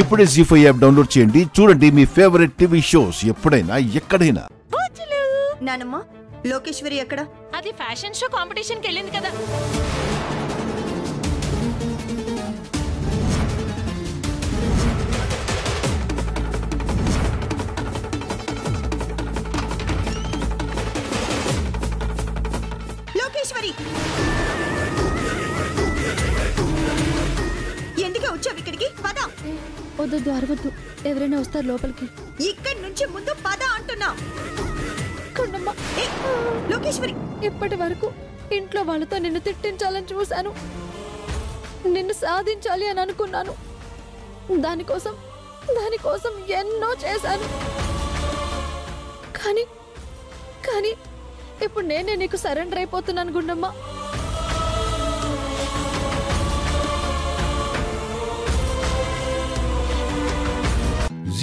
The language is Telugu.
ఇప్పుడే జీ ఫైవ్ యాప్ డౌన్లోడ్ చేయండి. చూడండి మీ ఫేవరెట్ టీవీ షోస్ ఎప్పుడైనా ఎక్కడైనా. నానమ్మ లోకేశ్వరి ఎక్కడ? అది ఫ్యాషన్ షో కాంపిటీషన్కి వెళ్ళింది కదా. లోకేశ్వరి. ఇక్కడికి పద. వద్దొద్దు అరవద్దు. ఎవరైనా వస్తారు లోపలికి. ఇక్కడి నుంచి ముందు పద అంటున్నా. కొండమ్మ లోకేశ్వరి. ఇప్పటి వరకు ఇంట్లో వాళ్ళతో నిన్ను తిట్టించాలని చూశాను. నిన్ను సాధించాలి అని అనుకున్నాను. దానికోసం దానికోసం ఎన్నో చేశాను. కానీ కానీ ఇప్పుడు నేనే నీకు సరెండర్ అయిపోతున్నాను Gundamma.